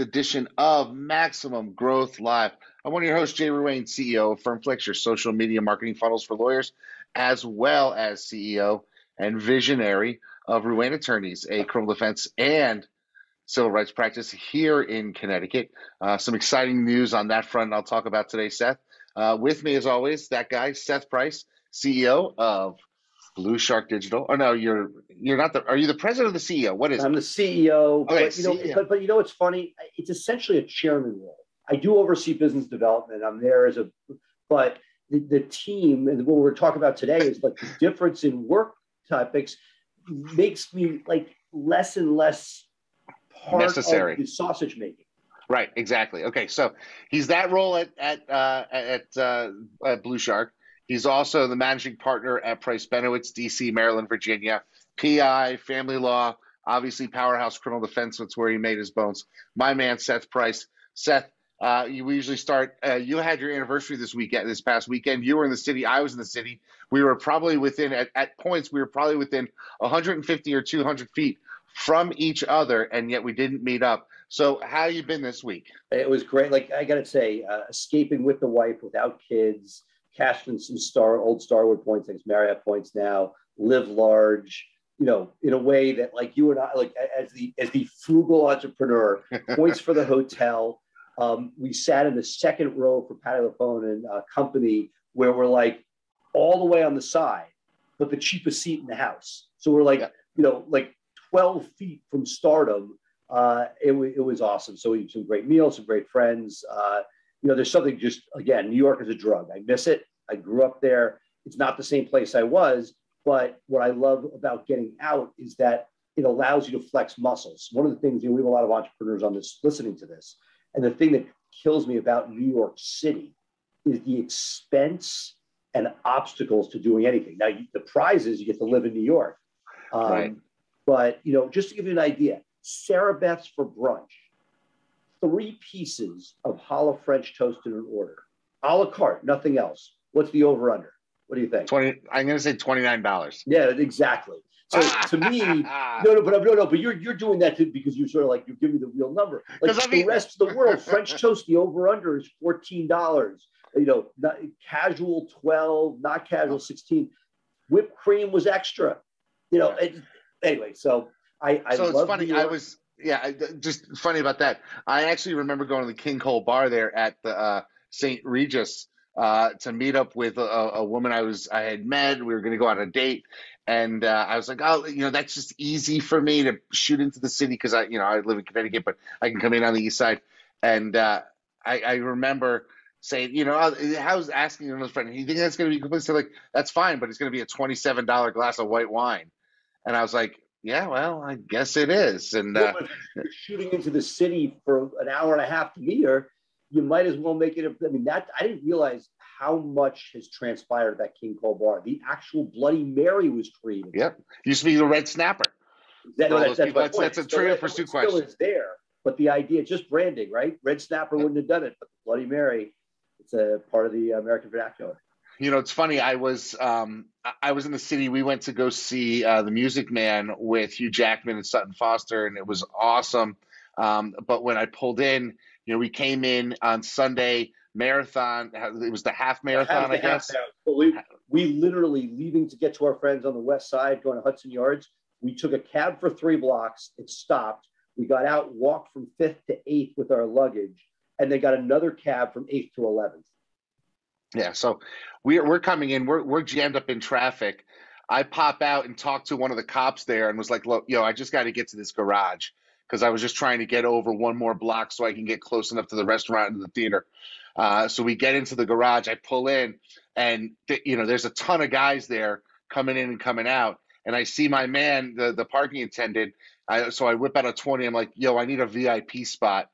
edition of Maximum Growth Live. I'm one of your hosts, Jay Ruane, CEO of FirmFlix, your social media marketing funnels for lawyers, as well as CEO and visionary of Ruane Attorneys, a criminal defense and civil rights practice here in Connecticut. Uh, some exciting news on that front I'll talk about today, Seth. Uh, with me, as always, that guy, Seth Price, CEO of Blue Shark Digital. Oh no, you're you're not the. Are you the president or the CEO? What is? I'm the CEO. Okay, but, you know, CEO. but but you know what's funny? It's essentially a chairman role. I do oversee business development. I'm there as a, but the, the team and what we're talking about today is like the difference in work topics makes me like less and less part Necessary. of the sausage making. Right, exactly. Okay, so he's that role at at uh, at, uh, at Blue Shark. He's also the managing partner at Price Benowitz, DC, Maryland, Virginia. PI, family law, obviously powerhouse criminal defense. That's where he made his bones. My man, Seth Price. Seth, uh, you we usually start. Uh, you had your anniversary this weekend, this past weekend. You were in the city. I was in the city. We were probably within at, at points. We were probably within 150 or 200 feet from each other, and yet we didn't meet up. So, how you been this week? It was great. Like I got to say, uh, escaping with the wife without kids, cashing some star old Starwood points, I guess Marriott points now. Live large, you know, in a way that like you and I, like as the as the frugal entrepreneur, points for the hotel. Um, we sat in the second row for Patti LuPone and uh, company, where we're like all the way on the side, but the cheapest seat in the house. So we're like, Yeah. you know, like 12 feet from stardom. Uh, it, wa- it was awesome. So we had some great meals, some great friends. Uh, you know, there's something just, again, New York is a drug. I miss it. I grew up there. It's not the same place I was, but what I love about getting out is that it allows you to flex muscles. One of the things, you know, we have a lot of entrepreneurs on this listening to this. And the thing that kills me about New York City is the expense and obstacles to doing anything. Now, you, the prize is you get to live in New York. Um, Right. But, you know, just to give you an idea, Sarabeth's for brunch, three pieces of challah French toast in an order, a la carte, nothing else. What's the over under? What do you think? 20. I'm going to say 29 dollars. Yeah, exactly. So to me, no, no, but no, no, but you're you're doing that too because you're sort of like you're giving me the real number. Like I the mean- rest of the world, French toast, the over under is fourteen dollars. You know, not, casual twelve, not casual sixteen. Whipped cream was extra. You know, it, anyway. So I, I so it's funny. I was yeah, I- just funny about that. I actually remember going to the King Cole Bar there at the uh, St. Regis uh, to meet up with a, a woman I was I had met. We were going to go on a date, and uh, I was like, oh, you know, that's just easy for me to shoot into the city because I, you know, I live in Connecticut, but I can come in on the east side. And uh, I, I remember saying, you know, I was asking another friend, you think that's going to be completely like that's fine, but it's going to be a twenty-seven dollar glass of white wine, and I was like. Yeah, well, I guess it is, and Yeah, uh, shooting into the city for an hour and a half to meet her, you might as well make it. A, I mean, that I didn't realize how much has transpired at that King Cole bar. The actual Bloody Mary was created. Yep. Used to be the red snapper. That, no, that's, that's, people, that's- that's a Still- Trivial it Pursuit still question. is there, but the idea, just branding, right? Red Snapper wouldn't have done it, but Bloody Mary, it's a part of the American vernacular. You know, it's funny. I was um, I- I was in the city. We went to go see uh, the Music Man with Hugh Jackman and Sutton Foster, and it was awesome. Um, but when I pulled in, you know, we came in on Sunday marathon. It was the half marathon, Half I the half guess. We, we literally leaving to get to our friends on the west side, going to Hudson Yards. We took a cab for three blocks. It stopped. We got out, walked from fifth to eighth with our luggage, and they got another cab from eighth to eleventh. Yeah, so we're we're coming in. We're we're jammed up in traffic. I pop out and talk to one of the cops there and was like, "Look, yo, I just got to get to this garage because I was just trying to get over one more block so I can get close enough to the restaurant and the theater." Uh, so we get into the garage. I pull in, and th- you know, there's a ton of guys there coming in and coming out. And I see my man, the the parking attendant. I, so I whip out a twenty. I'm like, "Yo, I need a VIP spot."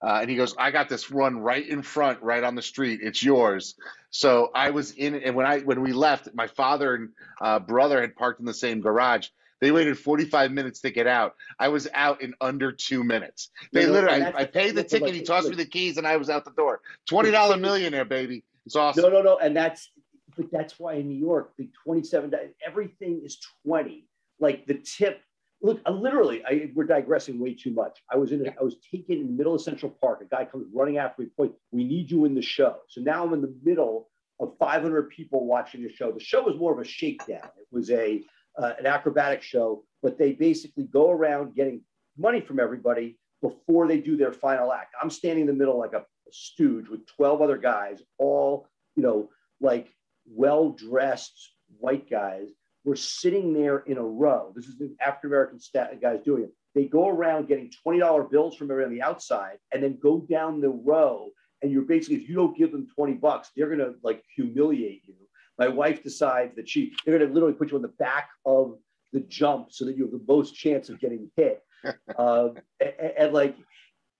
Uh, and he goes, "I got this run right in front, right on the street. It's yours." So I was in, and when I when we left, my father and uh, brother had parked in the same garage. They waited 45 minutes to get out. I was out in under two minutes. They You know, literally, I, I paid the ticket. like, He tossed me the keys, and I was out the door. Twenty dollar millionaire, baby. It's awesome. No, no, no. And that's but that's why in New York, the 27 everything is 20. Like the tip, look, uh, literally, I, we're digressing way too much. I was in, a, I was taken in the middle of Central Park. A guy comes running after me, point, we need you in the show. So now I'm in the middle of 500 people watching the show. The show was more of a shakedown. It was a uh, an acrobatic show, but they basically go around getting money from everybody before they do their final act. I'm standing in the middle like a, a stooge with 12 other guys, all you know, like well dressed white guys were sitting there in a row. This is African American guys doing it. They go around getting $20 bills from everyone on the outside and then go down the row. And you're basically, if you don't give them 20 bucks, they're going to like humiliate you. My wife decides that she, they're going to literally put you on the back of the jump so that you have the most chance of getting hit. uh, and, and like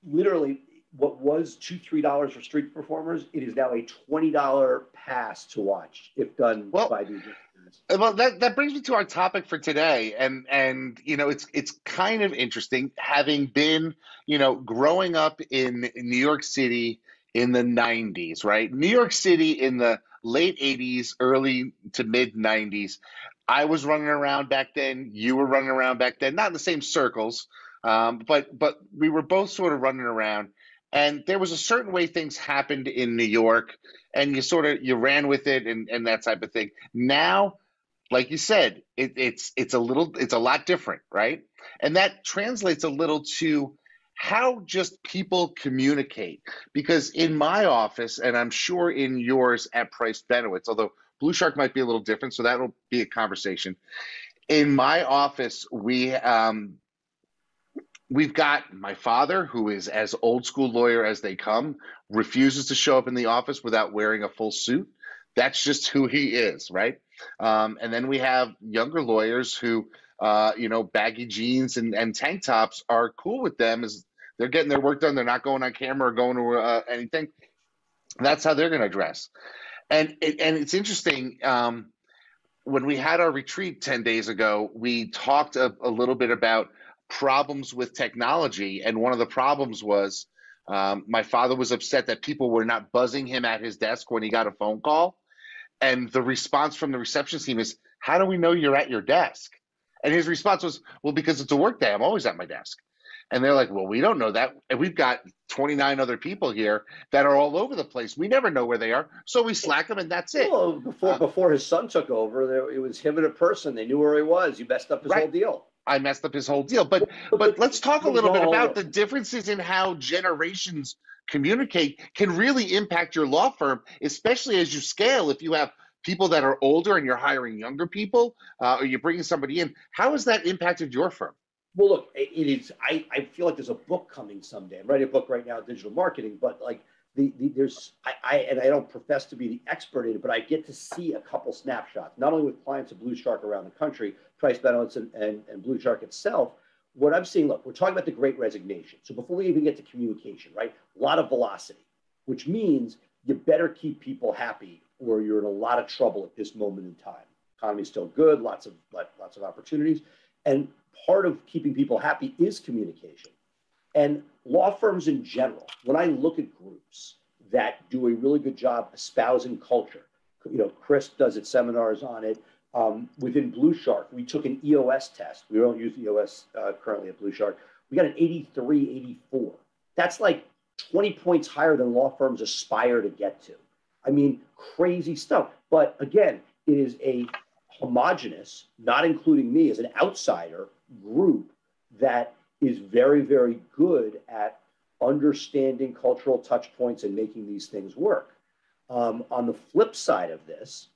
literally, what was two three dollars for street performers it is now a $20 pass to watch if done well, by these well, that, that brings me to our topic for today, and and you know it's it's kind of interesting having been you know growing up in New York City in the '90s, right? New York City in the late '80s, early to mid '90s. I was running around back then. You were running around back then, not in the same circles, um, but but we were both sort of running around. And there was a certain way things happened in New York, and you sort of you ran with it and, and that type of thing. Now like you said, it, it's it's a little it's a lot different, right? And that translates a little to how just people communicate. Because in my office, and I'm sure in yours at Price Benowitz, although Blue Shark might be a little different, so that'll be a conversation. In my office, we um, we've got my father, who is as old school lawyer as they come, refuses to show up in the office without wearing a full suit. That's just who he is, right? Um, and then we have younger lawyers who, uh, you know, baggy jeans and, and tank tops are cool with them as they're getting their work done. They're not going on camera or going to uh, anything. That's how they're going to dress. And it, and it's interesting. Um, when we had our retreat 10 days ago, we talked a, a, little bit about problems with technology. And one of the problems was um, my father was upset that people were not buzzing him at his desk when he got a phone call. And the response from the reception team is, How do we know you're at your desk? And his response was, Well, because it's a work day. I'm always at my desk. And they're like, Well, we don't know that. And we've got 29 other people here that are all over the place. We never know where they are. So we slack them and that's it. Well, before, uh, before his son took over, there, it was him and a person. They knew where he was. You messed up his right. whole deal. I messed up his whole deal. But but, but let's talk a little bit about the differences in how generations communicate can really impact your law firm, especially as you scale. If you have people that are older and you're hiring younger people, uh, or you're bringing somebody in, how has that impacted your firm? Well, look, it is. I, I feel like there's a book coming someday. I'm writing a book right now, digital marketing, but like the, the there's I, I and I don't profess to be the expert in it, but I get to see a couple snapshots, not only with clients of Blue Shark around the country, Price Benowitz and, and, and Blue Shark itself, what I'm seeing, look, we're talking about the great resignation. So before we even get to communication, right? A lot of velocity, which means you better keep people happy or you're in a lot of trouble at this moment in time. Economy's still good, lots of lots of opportunities. And part of keeping people happy is communication. And law firms in general, when I look at groups that do a really good job espousing culture, you know, Chris does it seminars on it. Um, within Blue Shark, we took an EOS test. We don't use EOS uh, currently at Blue Shark. We got an 83, 84. That's like 20 points higher than law firms aspire to get to. I mean, crazy stuff. But again, it is a homogenous, not including me as an outsider group that is very, very good at understanding cultural touch points and making these things work. Um, on the flip side of this,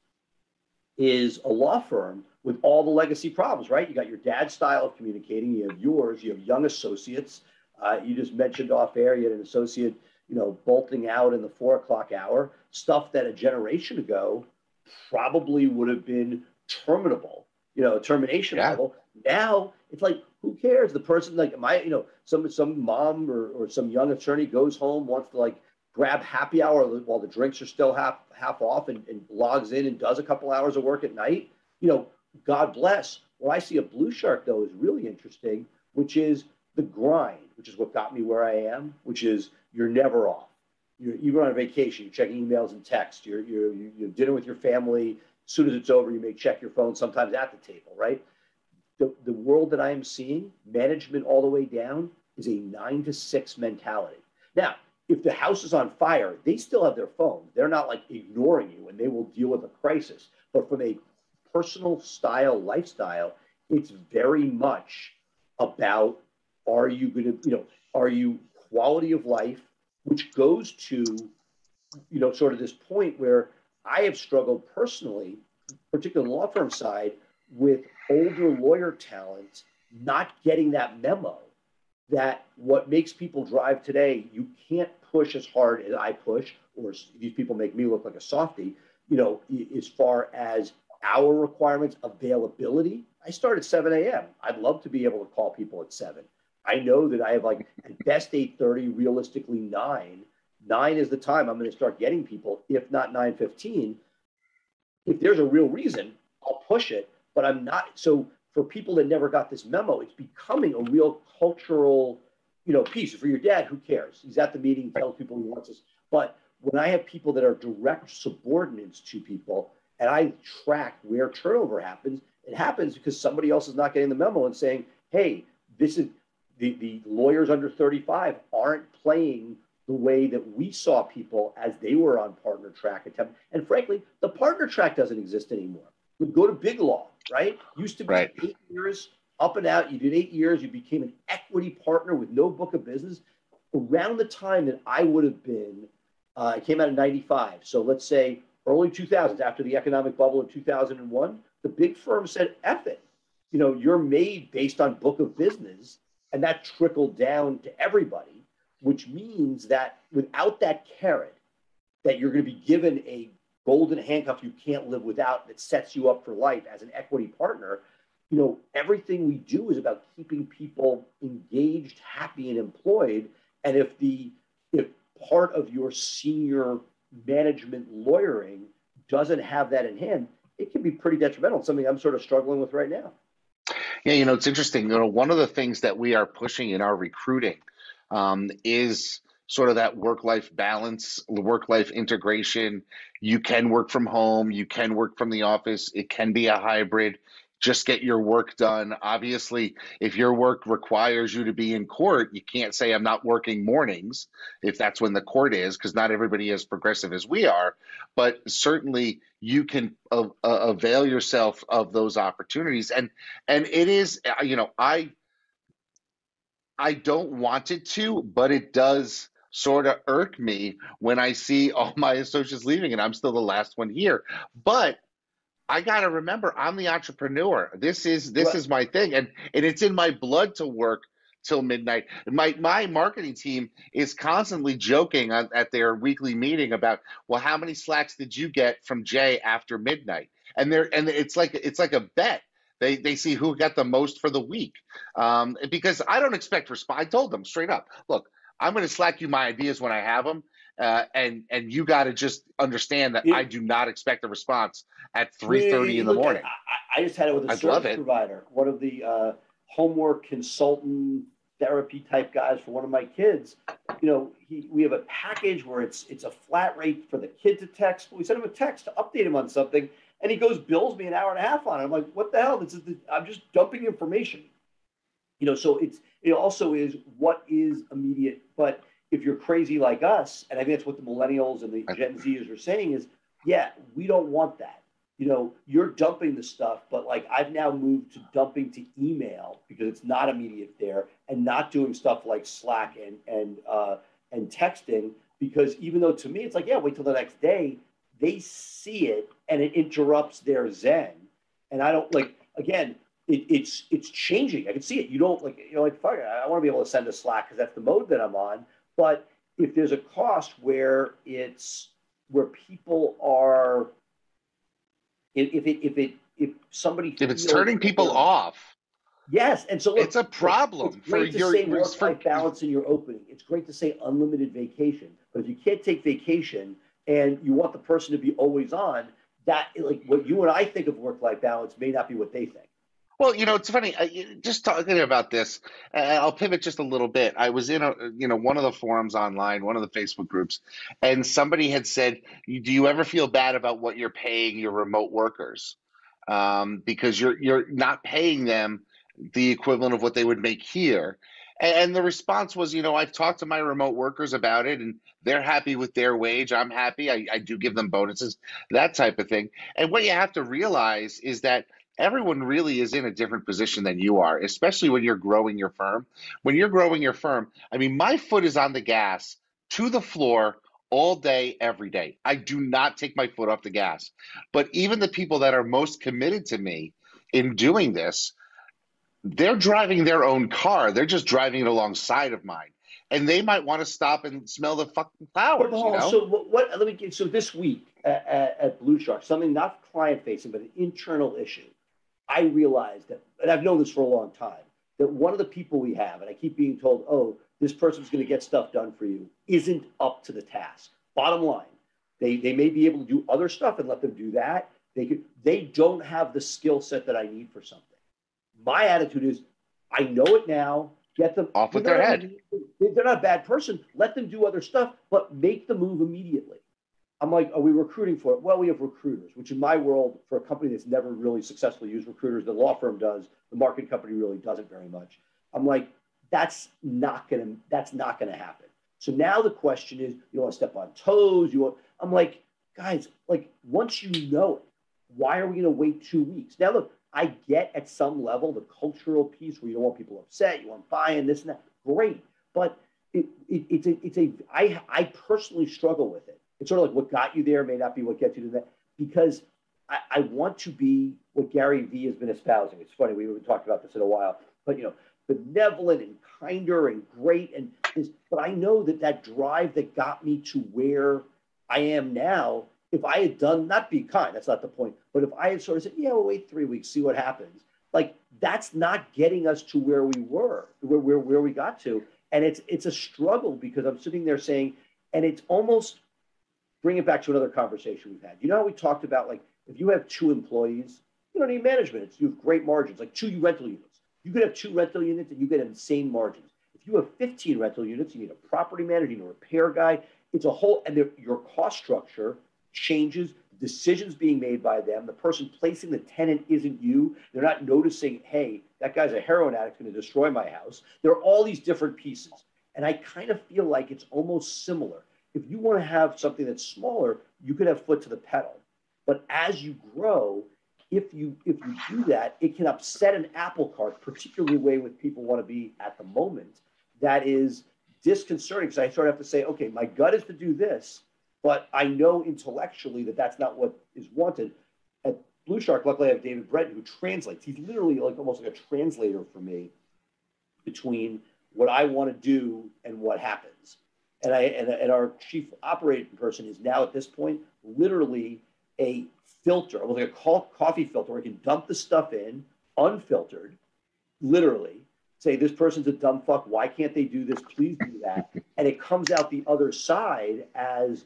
is a law firm with all the legacy problems, right? You got your dad's style of communicating, you have yours, you have young associates. Uh, you just mentioned off air, you had an associate, you know, bolting out in the four o'clock hour, stuff that a generation ago probably would have been terminable, you know, termination yeah. level. Now it's like, who cares? The person, like my, you know, some some mom or, or some young attorney goes home, wants to like grab happy hour while the drinks are still half half off and, and logs in and does a couple hours of work at night, you know, God bless. What I see a blue shark though is really interesting, which is the grind, which is what got me where I am, which is you're never off. You're even on vacation, you're checking emails and text. You're you're you're dinner with your family. As soon as it's over, you may check your phone. Sometimes at the table, right? the, the world that I am seeing, management all the way down, is a nine to six mentality. Now, if the house is on fire, they still have their phone. They're not like ignoring you and they will deal with a crisis. But from a personal style lifestyle, it's very much about are you going to, you know, are you quality of life, which goes to, you know, sort of this point where I have struggled personally, particularly on the law firm side, with older lawyer talent not getting that memo that what makes people drive today, you can't push as hard as I push, or these people make me look like a softy, you know, as far as our requirements, availability. I start at 7 a.m. I'd love to be able to call people at 7. I know that I have like at best 8:30, realistically 9. 9 is the time I'm going to start getting people, if not 9:15. If there's a real reason, I'll push it, but I'm not so for people that never got this memo, it's becoming a real cultural, you know, piece. For your dad, who cares? He's at the meeting, tells people he wants us. But when I have people that are direct subordinates to people, and I track where turnover happens, it happens because somebody else is not getting the memo and saying, "Hey, this is the the lawyers under 35 aren't playing." The way that we saw people as they were on partner track attempt. And frankly, the partner track doesn't exist anymore. We go to big law right? Used to be right. eight years up and out. You did eight years. You became an equity partner with no book of business. Around the time that I would have been, uh, I came out in 95. So let's say early 2000s, after the economic bubble in 2001, the big firm said, F it. You know, you're made based on book of business. And that trickled down to everybody, which means that without that carrot, that you're going to be given a golden handcuff you can't live without that sets you up for life as an equity partner you know everything we do is about keeping people engaged happy and employed. And if the if part of your senior management lawyering doesn't have that in hand it can be pretty detrimental. It's something i'm sort of struggling with right now. Yeah you know it's interesting. You know one of the things that we are pushing in our recruiting um, is sort of that work life balance, work life integration. You can work from home, you can work from the office, it can be a hybrid. Just get your work done. Obviously, if your work requires you to be in court, you can't say, I'm not working mornings if that's when the court is, because not everybody is progressive as we are. But certainly, you can uh, uh, avail yourself of those opportunities. And and it is, uh, you know, I I don't want it to, but it does sort of irk me when I see all my associates leaving and I'm still the last one here. But I got to remember I'm the entrepreneur. This is this is my thing and and it's in my blood to work till midnight. My my marketing team is constantly joking on, at their weekly meeting about, well, how many slacks did you get from Jay after midnight? And they're and it's like it's like a bet. They they see who got the most for the week. Um, because I don't expect response. I told them straight up, look, I'm going to slack you my ideas when I have them. Uh, and and you got to just understand that yeah. I do not expect a response at three thirty yeah, in the morning. I, I, just had it with a service provider, one of the uh, homework consultant therapy type guys for one of my kids. You know, he, we have a package where it's it's a flat rate for the kid to text. We send him a text to update him on something, and he goes bills me an hour and a half on it. I'm like, what the hell? This is the, I'm just dumping information. You know, so it's it also is what is immediate. But if you're crazy like us, and I think that's what the millennials and the Gen Zers are saying is, yeah, we don't want that. You know, you're dumping the stuff, but like I've now moved to dumping to email because it's not immediate there, and not doing stuff like Slack and and uh, and texting because even though to me it's like yeah, wait till the next day, they see it and it interrupts their zen, and I don't like again it, it's it's changing. I can see it. You don't like you know like fuck. I, I want to be able to send a Slack because that's the mode that I'm on. But if there's a cost where it's where people are, if, if it if it if somebody if it's turning people off. Yes, and so look, it's a problem it's great for to your, say work-life balance in your opening. It's great to say unlimited vacation, but if you can't take vacation and you want the person to be always on, that like what you and I think of work-life balance may not be what they think. Well, you know, it's funny. I, Just talking about this, I'll pivot just a little bit. I was in a, you know, one of the forums online, one of the Facebook groups, and somebody had said, "Do you ever feel bad about what you're paying your remote workers?" um, because you're you're not paying them the equivalent of what they would make here. And the response was, you know, I've talked to my remote workers about it and they're happy with their wage. I'm happy. I, I do give them bonuses, that type of thing. And what you have to realize is that everyone really is in a different position than you are, especially when you're growing your firm. When you're growing your firm, I mean, my foot is on the gas to the floor all day, every day. I do not take my foot off the gas. But even the people that are most committed to me in doing this, they're driving their own car. They're just driving it alongside of mine. And they might want to stop and smell the fucking flowers. you know? So what, Let me get. So this week at, at, at Blue Shark, something not client facing, but an internal issue. I realized that, and I've known this for a long time, that one of the people we have, and I keep being told, oh, this person's going to get stuff done for you, isn't up to the task. Bottom line, they they may be able to do other stuff and let them do that. They could. They don't have the skill set that I need for something my attitude is, I know it now. Get them off with their head. They're not a bad person. Let them do other stuff, but make the move immediately. I'm like, are we recruiting for it? Well, we have recruiters, which in my world, for a company that's never really successfully used recruiters, the law firm does, the marketing company really doesn't very much. I'm like, that's not gonna, that's not gonna happen. So now the question is, you want to step on toes? You want? I'm like, guys, like once you know it, why are we gonna wait two weeks? Now look, I get at some level the cultural piece where you don't want people upset, you want buy-in, this and that. Great, but it, it, it's a it's a I I personally struggle with it. It's sort of like what got you there may not be what gets you to that because I, I want to be what Gary Vee has been espousing. It's funny we haven't talked about this in a while, but you know benevolent and kinder and great and this, but I know that that drive that got me to where I am now if I had done, not be kind, that's not the point, but if I had sort of said, yeah, we'll wait three weeks, see what happens, like that's not getting us to where we were, where, where, where we got to. And it's, it's a struggle because I'm sitting there saying, and it's almost, bring it back to another conversation we've had. You know how we talked about like, if you have two employees, you don't need management. It's, you have great margins, like two rental units. You could have two rental units and you get insane margins. If you have 15 rental units, you need a property manager, you need a repair guy. It's a whole, and your cost structure changes, decisions being made by them. The person placing the tenant isn't you. They're not noticing, hey, that guy's a heroin addict going to destroy my house. There are all these different pieces. And I kind of feel like it's almost similar. If you want to have something that's smaller, you could have foot to the pedal. But as you grow, if you if you do that, it can upset an apple cart, particularly the way with people want to be at the moment. That is disconcerting because I sort of have to say, okay, my gut is to do this, but I know intellectually that that's not what is wanted. At Blue Shark, luckily I have David Breton who translates. He's literally like almost like a translator for me between what I want to do and what happens. And I and, and our chief operating person is now at this point literally a filter, almost like a coffee filter where I can dump the stuff in unfiltered, literally, say this person's a dumb fuck. Why can't they do this? Please do that. And it comes out the other side as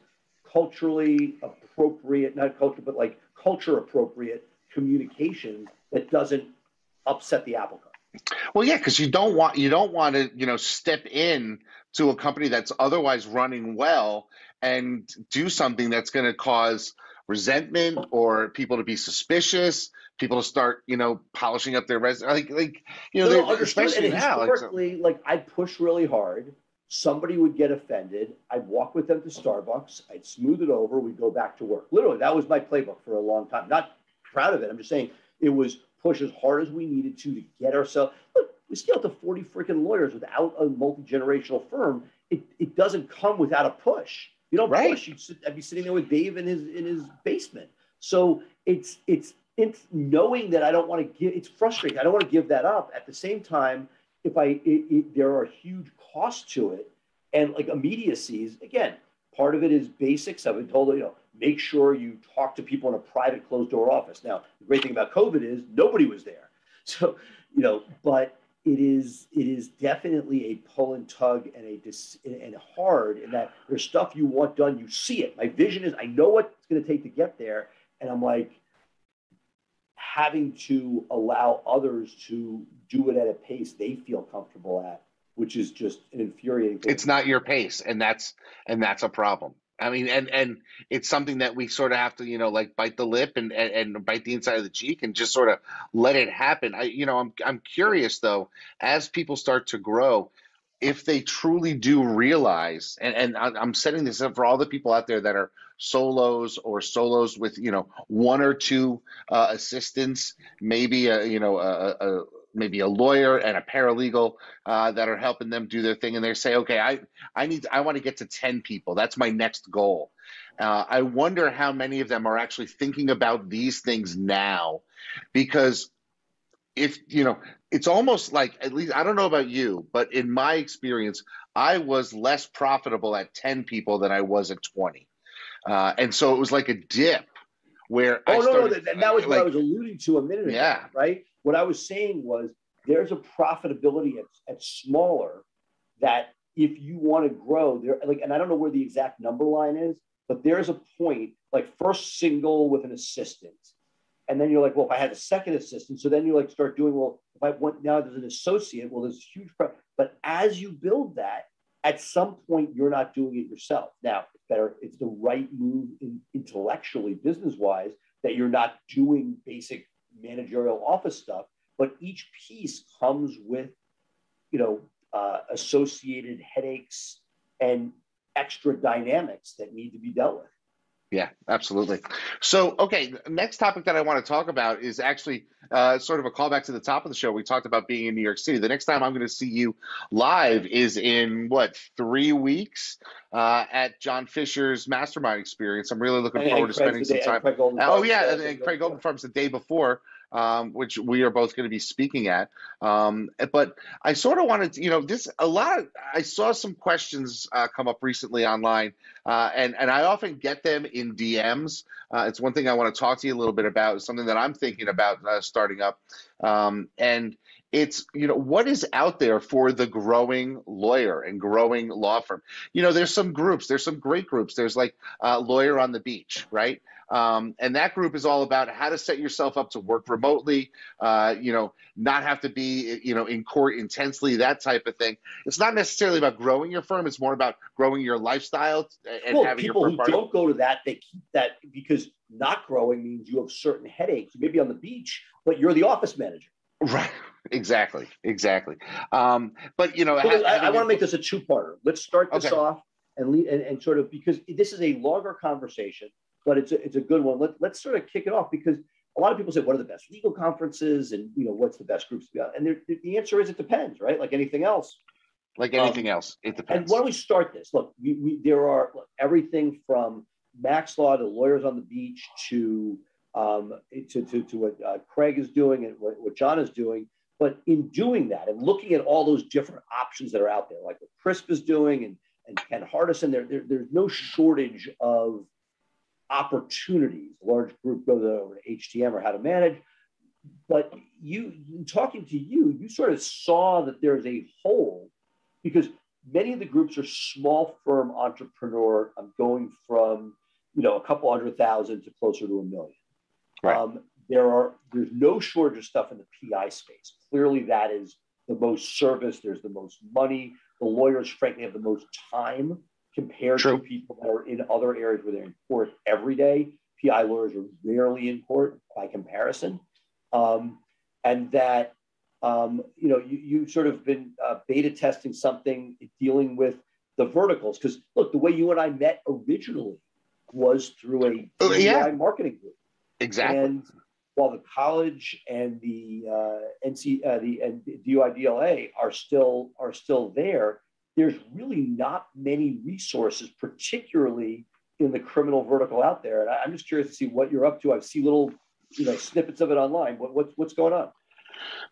culturally appropriate, not culture, but like culture appropriate communication that doesn't upset the apple cart. Well, yeah, because you don't want you don't want to you know step in to a company that's otherwise running well and do something that's going to cause resentment or people to be suspicious, people to start you know polishing up their resume, like like you know, no, especially now. Historically, like, so. like I push really hard somebody would get offended. I'd walk with them to Starbucks. I'd smooth it over. We'd go back to work. Literally, that was my playbook for a long time. Not proud of it. I'm just saying it was push as hard as we needed to to get ourselves. Look, we scaled to 40 freaking lawyers without a multi generational firm. It, it doesn't come without a push. You don't right. push. You'd sit, I'd be sitting there with Dave in his in his basement. So it's it's it's knowing that I don't want to give. It's frustrating. I don't want to give that up. At the same time, if I it, it, there are huge costs to it. And like immediacies again part of it is basics. I've been told you know make sure you talk to people in a private closed door office. Now the great thing about covid is nobody was there. So you know but it is it is definitely a pull and tug and a dis, and hard in that there's stuff you want done. You see it. My vision is i know what it's going to take to get there. And i'm like having to allow others to do it at a pace they feel comfortable at which is just an infuriating thing. It's not your pace, and that's and that's a problem. I mean, and and it's something that we sort of have to, you know, like bite the lip and, and, and bite the inside of the cheek and just sort of let it happen. I, you know, I'm I'm curious though, as people start to grow, if they truly do realize, and, and I'm setting this up for all the people out there that are solos or solos with, you know, one or two uh, assistants, maybe a, you know, a, a maybe a lawyer and a paralegal uh, that are helping them do their thing, and they say, okay, I I need I want to get to ten people. That's my next goal. Uh, I wonder how many of them are actually thinking about these things now, because if you know, it's almost like at least I don't know about you, but in my experience, I was less profitable at ten people than I was at twenty, uh, and so it was like a dip where oh I no started, no that, was like, what I was alluding to a minute ago. Yeah, right. What I was saying was there's a profitability at, at smaller that if you want to grow there, like, and I don't know where the exact number line is, but there's a point like first single with an assistant. And then you're like, well, if I had a second assistant, so then you like start doing, well, if I want now there's an associate, well, there's huge, pro- but as you build that, at some point you're not doing it yourself. Now, it's better, it's the right move in, intellectually, business wise, that you're not doing basic managerial office stuff, but each piece comes with, you know, uh, associated headaches and extra dynamics that need to be dealt with. Yeah, absolutely. So, okay, next topic that I want to talk about is actually uh, sort of a callback to the top of the show. We talked about being in New York City. The next time I'm going to see you live is in what three weeks uh, at John Fisher's Mastermind Experience. I'm really looking and, forward and to spending some time. oh yeah, and, and Craig Goldenfarb's the day before um, which we are both going to be speaking at. Um, but I sort of wanted to, you know, this a lot. Of, I saw some questions uh, come up recently online, uh, and and I often get them in DMs. Uh, it's one thing I want to talk to you a little bit about. Something that I'm thinking about uh, starting up, um, and it's you know what is out there for the growing lawyer and growing law firm you know there's some groups there's some great groups there's like uh, lawyer on the beach right um, and that group is all about how to set yourself up to work remotely, uh, you know, not have to be, you know, in court intensely, that type of thing. It's not necessarily about growing your firm. It's more about growing your lifestyle and well, having people who party. don't go to that, they keep that because not growing means you have certain headaches. You may be on the beach, but you're the office manager. Right. Exactly. Exactly. Um, but you know, I, I want to make this a two-parter. Let's start this okay. off and, and and sort of because this is a longer conversation but it's a, it's a good one. Let, let's sort of kick it off because a lot of people say, what are the best legal conferences? And, you know, what's the best groups to be on? And the the answer is it depends, right? Like anything else. Like anything um, else, it depends. And why don't we start this? Look, we, we there are look, everything from Max Law to Lawyers on the Beach to um, to, to, to what uh, Craig is doing and what, what John is doing. But in doing that and looking at all those different options that are out there, like what CRISP is doing and, and Ken Hardison, there, there, there's no shortage of opportunities. A large group goes over to HTM or how to manage. But you, talking to you, you sort of saw that there's a hole because many of the groups are small firm entrepreneur. I'm going from, you know, a couple hundred thousand to closer to a million. Right. Um, there are there's no shortage of stuff in the PI space. Clearly, that is the most service. There's the most money. The lawyers, frankly, have the most time compared True. to people that are in other areas where they're in court every day. PI lawyers are rarely in court by comparison. Um, and that, um, you know, you, you sort of been uh, beta testing something dealing with the verticals. Because look, the way you and I met originally was through a oh, yeah. marketing group. Exactly. And while the college and the uh, NC, uh, the and DUIDLA are still are still there, there's really not many resources, particularly in the criminal vertical out there. And I, am just curious to see what you're up to. I see little, you know, snippets of it online. What, what, what's going on?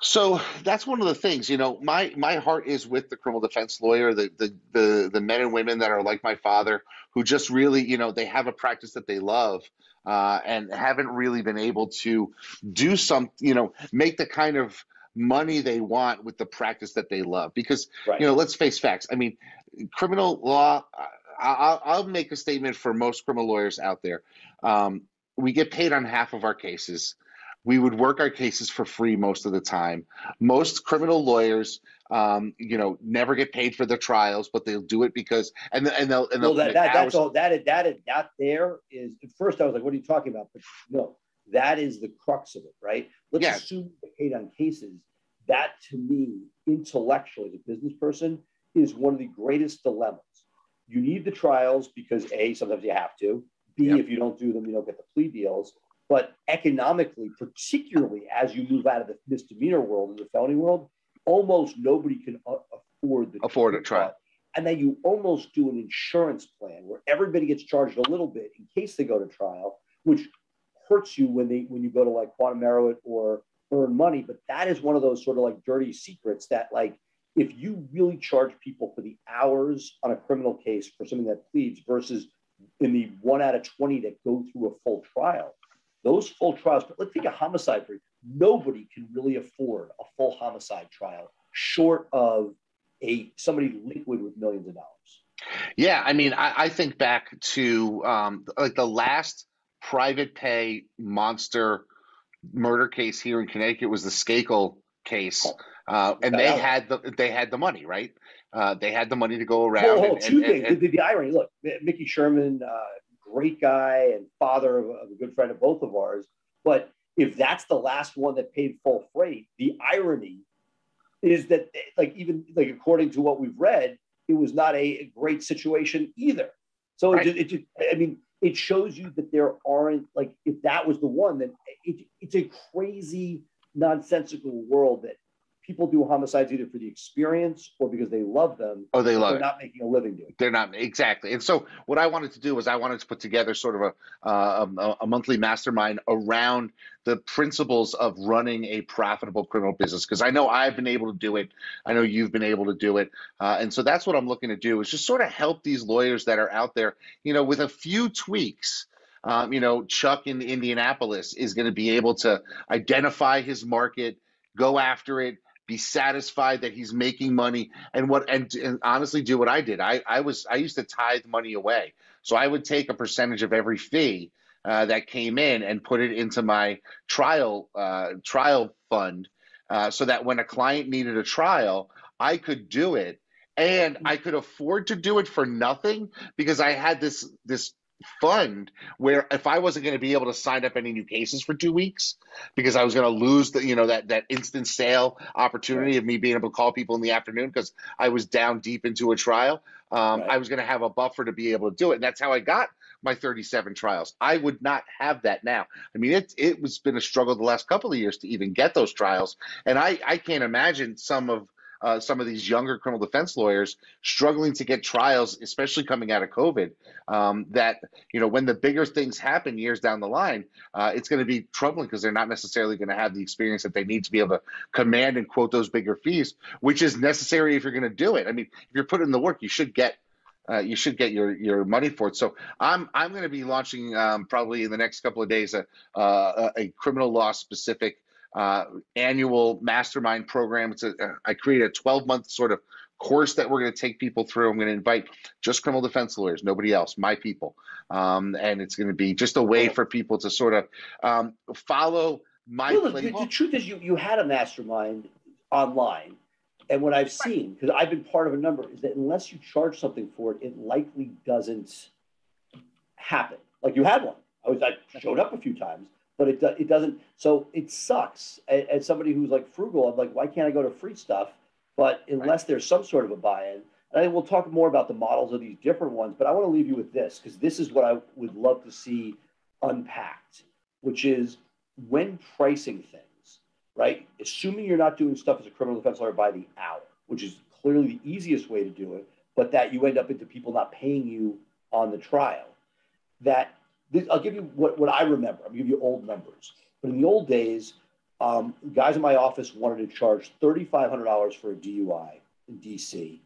So that's one of the things, you know, my my heart is with the criminal defense lawyer, the the the, the men and women that are like my father, who just really, you know, they have a practice that they love. Uh, and haven't really been able to do some, you know, make the kind of money they want with the practice that they love. Because right. you know, let's face facts. I mean, criminal law. I'll, I'll make a statement for most criminal lawyers out there. Um, we get paid on half of our cases. We would work our cases for free most of the time. Most criminal lawyers um, you know, never get paid for their trials, but they'll do it because and and they'll and they'll well, that, that that's all that that that there is. At first, I was like, "What are you talking about?" But no, that is the crux of it, right? Let's yeah. assume they paid on cases. That to me, intellectually, as a business person, is one of the greatest dilemmas. You need the trials because a sometimes you have to. B yep. if you don't do them, you don't get the plea deals. But economically, particularly as you move out of the misdemeanor world and the felony world, almost nobody can uh, afford the afford a trial. And then you almost do an insurance plan where everybody gets charged a little bit in case they go to trial, which hurts you when they when you go to like quantum meruit or earn money. But that is one of those sort of like dirty secrets that like if you really charge people for the hours on a criminal case for something that pleads versus in the one out of 20 that go through a full trial, those full trials, but let's take a homicide for nobody can really afford a full homicide trial short of a somebody liquid with millions of dollars. Yeah, I mean, I, I think back to um, like the last private pay monster murder case here in Connecticut was the Skakel case, uh, and they had the they had the money, right? Uh, they had the money to go around. Oh, and, two and, things. And, the, the, irony. Look, Mickey Sherman, uh, great guy and father of, of, a good friend of both of ours. But if that's the last one that paid full freight, the irony is that, like, even like according to what we've read, it was not a great situation either. So right. it, just, it just, I mean, it shows you that there aren't like if that was the one, then it, it's a crazy nonsensical world that people do homicides either for the experience or because they love them. Oh, they love they're it. not making a living doing. It. They're not exactly. And so, what I wanted to do was I wanted to put together sort of a uh, a, a, monthly mastermind around the principles of running a profitable criminal business because I know I've been able to do it. I know you've been able to do it, uh, and so that's what I'm looking to do is just sort of help these lawyers that are out there, you know, with a few tweaks. Um, you know, Chuck in Indianapolis is going to be able to identify his market, go after it, be satisfied that he's making money and what and, and, honestly do what I did. I, I was I used to tithe money away. So I would take a percentage of every fee uh, that came in and put it into my trial uh, trial fund uh, so that when a client needed a trial, I could do it and I could afford to do it for nothing because I had this this fund where if I wasn't going to be able to sign up any new cases for two weeks because I was going to lose the you know that that instant sale opportunity of me being able to call people in the afternoon because I was down deep into a trial, um, right. I was going to have a buffer to be able to do it, and that's how I got my 37 trials. I would not have that now. I mean, it it was been a struggle the last couple of years to even get those trials, and I I can't imagine some of uh, some of these younger criminal defense lawyers struggling to get trials, especially coming out of COVID. Um, that you know, when the bigger things happen years down the line, uh, it's going to be troubling because they're not necessarily going to have the experience that they need to be able to command and quote those bigger fees, which is necessary if you're going to do it. I mean, if you're putting in the work, you should get uh, you should get your your money for it. So I'm I'm going to be launching um, probably in the next couple of days a uh, a criminal law specific uh, annual mastermind program. It's a, I created a 12 month sort of course that we're going to take people through. I'm going to invite just criminal defense lawyers, nobody else, my people. Um, and it's going to be just a way for people to sort of um, follow my well, the, the, truth is, you, you had a mastermind online. And what I've seen, because I've been part of a number, is that unless you charge something for it, it likely doesn't happen. Like you had one. I was I showed up a few times, but it, it doesn't. So it sucks. As somebody who's like frugal, I'm like, why can't I go to free stuff? But unless there's some sort of a buy-in, and I we'll talk more about the models of these different ones. But I want to leave you with this because this is what I would love to see unpacked, which is when pricing things, right? Assuming you're not doing stuff as a criminal defense lawyer by the hour, which is clearly the easiest way to do it, but that you end up into people not paying you on the trial. That this, I'll give you what, what I remember. I'll give you old numbers. But in the old days, um, guys in my office wanted to charge $3,500 for a DUI in DC.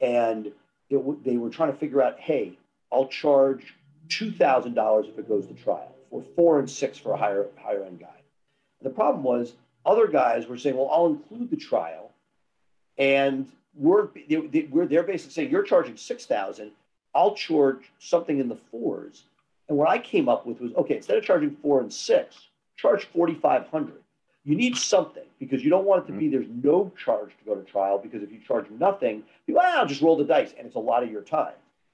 And it, they were trying to figure out, hey, I'll charge $2,000 if it goes to trial, or four and six for a higher, higher end guy. And the problem was other guys were saying, well, I'll include the trial. And we're, they, we're, they're basically saying, you're charging 6000 I'll charge something in the fours and what I came up with was okay, instead of charging four and six, charge 4,500. You need something. because you don't want it to be mm-hmm. there's no charge to go to trial because if you charge nothing, you well, I'll just roll the dice and it's a lot of your time.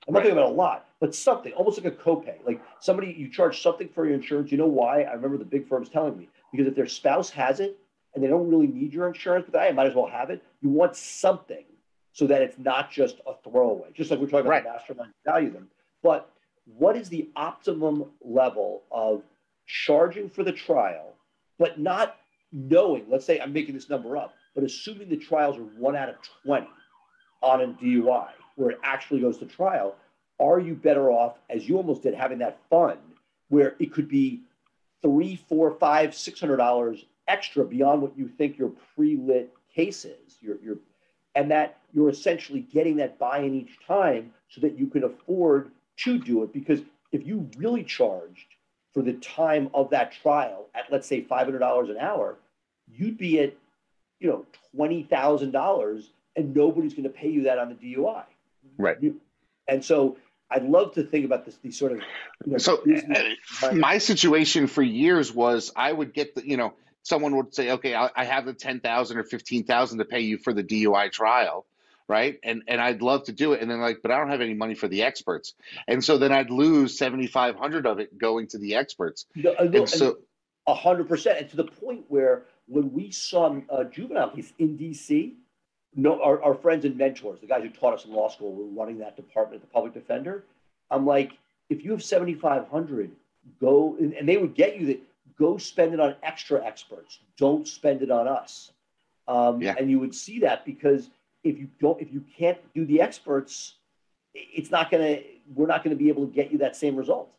I'm not right. talking about a lot, but something almost like a copay. Like somebody you charge something for your insurance. You know why? I remember the big firms telling me because if their spouse has it and they don't really need your insurance, but I might as well have it. You want something so that it's not just a throwaway. Just like we're talking right. about mastermind value them. But what is the optimum level of charging for the trial, but not knowing, let's say I'm making this number up, but assuming the trials are one out of 20 on a DUI where it actually goes to trial, are you better off, as you almost did, having that fund where it could be three, four, five, six hundred dollars extra beyond what you think your pre-lit case is, your, your, and that you're essentially getting that buy-in each time so that you can afford to do it. Because if you really charged for the time of that trial at let's say $500 an hour, you'd be at you know $20,000 and nobody's going to pay you that on the DUI. Right. And so I'd love to think about this these sort of you know, so uh, my situation for years was I would get the you know someone would say okay I, I have the 10,000 or 15,000 to pay you for the DUI trial right? And and I'd love to do it, and then like, but I don't have any money for the experts, and so then I'd lose seventy five hundred of it going to the experts. No, no, and so hundred percent, and to the point where when we saw a juvenile case in DC, no, our, our friends and mentors, the guys who taught us in law school, were running that department, the public defender. I'm like, if you have seventy five hundred, go, and, and they would get you that. Go spend it on extra experts. Don't spend it on us. Um, yeah. And you would see that because if you don't if you can't do the experts it's not to we're not going to be able to get you that same result.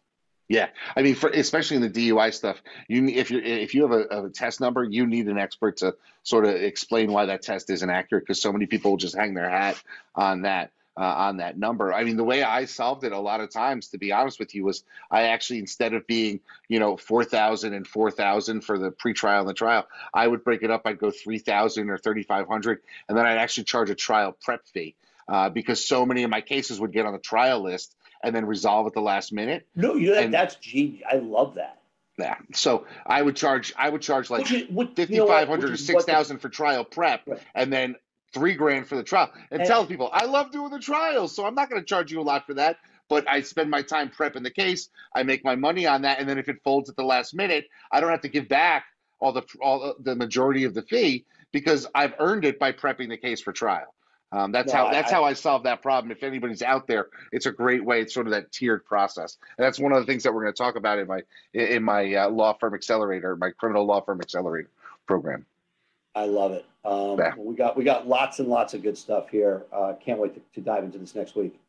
Yeah, I mean, for especially in the DUI stuff, you if you if you have a, a, test number, you need an expert to sort of explain why that test isn't accurate because so many people just hang their hat on that uh, on that number. I mean, the way I solved it a lot of times, to be honest with you, was I actually instead of being you know four thousand and four thousand for the pre-trial and the trial, I would break it up. I'd go three thousand or thirty five hundred, and then I'd actually charge a trial prep fee. Uh, because so many of my cases would get on the trial list and then resolve at the last minute. No, you know, that's genius. I love that. Yeah. So I would charge I would charge like fifty five hundred or six thousand for trial prep right. and then three grand for the trial and, and tell people I love doing the trials, so I'm not going to charge you a lot for that. But I spend my time prepping the case. I make my money on that, and then if it folds at the last minute, I don't have to give back all the all the majority of the fee because I've earned it by prepping the case for trial. Um, that's no, how that's I, how I solve that problem. If anybody's out there, it's a great way. It's sort of that tiered process, and that's one of the things that we're going to talk about in my in my uh, law firm accelerator, my criminal law firm accelerator program. I love it. Um, yeah. We got we got lots and lots of good stuff here. Uh, can't wait to, to, dive into this next week.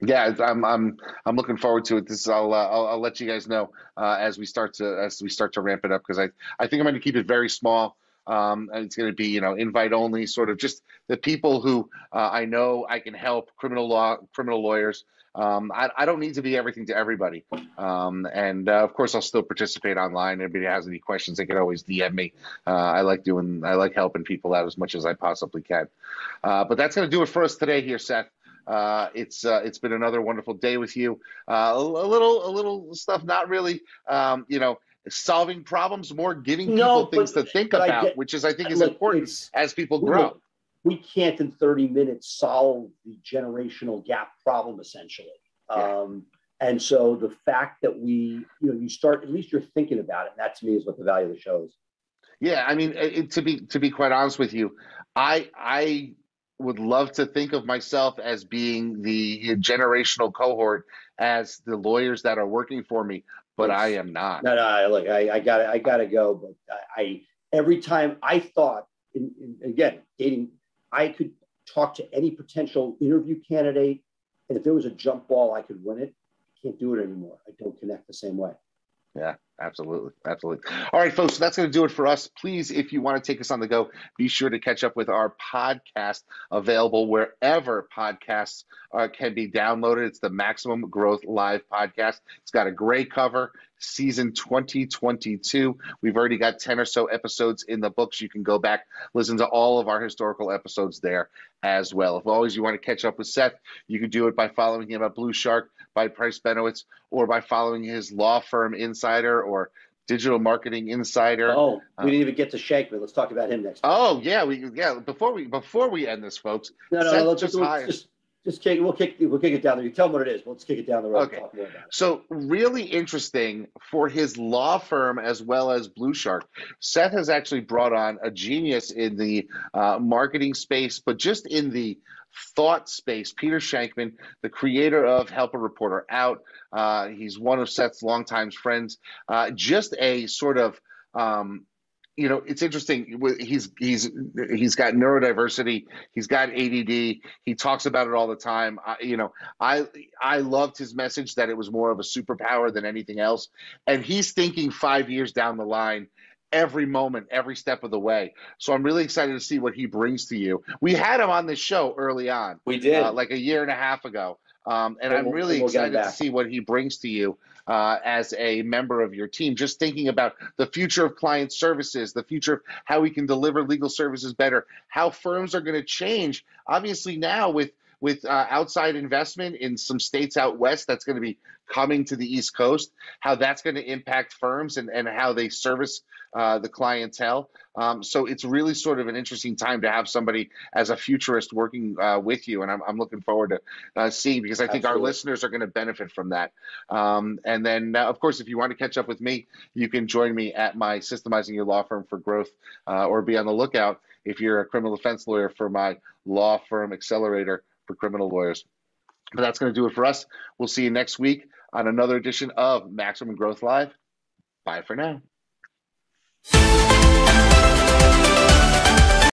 Yeah, I'm I'm I'm looking forward to it. This I'll uh, I'll, I'll, let you guys know uh, as we start to as we start to ramp it up because I I think I'm going to keep it very small. Um, and it's going to be you know invite only, sort of just the people who uh, I know I can help, criminal law criminal lawyers. Um, I, I, don't need to be everything to everybody. Um, and uh, of course, I'll still participate online. Anybody has any questions, they can always DM me. Uh, I like doing, I like helping people out as much as I possibly can. Uh, but that's going to do it for us today here, Seth. Uh, it's uh, it's been another wonderful day with you. Uh, a, a, little a little stuff, not really, um, you know, solving problems, more giving people no, things to think about, get, which is I think is look, important as people grow we can't in 30 minutes solve the generational gap problem essentially. Yeah. Um, and so the fact that we, you know, you start at least you're thinking about it. And that to me is what the value of the show is. Yeah, I mean, it, to be to be quite honest with you, I I would love to think of myself as being the generational cohort as the lawyers that are working for me, but. I am not. No, no, look, I, I got I got to go. But I, I, every time I thought, in, in, again, dating I could talk to any potential interview candidate, and if there was a jump ball, I could win it. I can't do it anymore. I don't connect the same way. Yeah, absolutely. Absolutely. All right, folks, so that's going to do it for us. Please, if you want to take us on the go, be sure to catch up with our podcast available wherever podcasts uh, can be downloaded. It's the Maximum Growth Live podcast. It's got a great cover season 2022. We've already got 10 or so episodes in the books. You can go back, listen to all of our historical episodes there as well. If always you want to catch up with Seth, you can do it by following him at Blue Shark by Price Benowitz or by following his law firm insider or digital marketing insider. Oh, we didn't uh, even get to Shankman. Let's talk about him next. Time. Oh yeah, we yeah. Before we before we end this, folks. No, no, no let's just, let's just just kick. We'll kick. We'll kick it down there. You tell them what it is. Let's kick it down the road. Okay. So really interesting for his law firm as well as Blue Shark. Seth has actually brought on a genius in the uh, marketing space, but just in the thought space. Peter Shankman, the creator of Help a Reporter Out. Uh, he's one of Seth's longtime friends. Uh, just a sort of um, you know, it's interesting. He's he's he's got neurodiversity. He's got ADD. He talks about it all the time. I, you know, I I loved his message that it was more of a superpower than anything else. And he's thinking five years down the line, every moment, every step of the way. So I'm really excited to see what he brings to you. We had him on this show early on. We did, uh, like a year and a half ago. Um, and, and I'm really we'll excited to see what he brings to you uh, as a member of your team. Just thinking about the future of client services, the future of how we can deliver legal services better, how firms are going to change. Obviously, now with with uh, outside investment in some states out west that's going to be coming to the East Coast, how that's going to impact firms and, and how they service uh, the clientele. Um, so it's really sort of an interesting time to have somebody as a futurist working uh, with you, and I'm, I'm looking forward to uh, seeing because I think Absolutely. our listeners are going to benefit from that. Um, and then, uh, of course, if you want to catch up with me, you can join me at my Systemizing Your Law Firm for Growth, uh, or be on the lookout if you're a criminal defense lawyer for my law firm accelerator for criminal lawyers. But that's going to do it for us. We'll see you next week on another edition of Maximum Growth Live. Bye for now. Música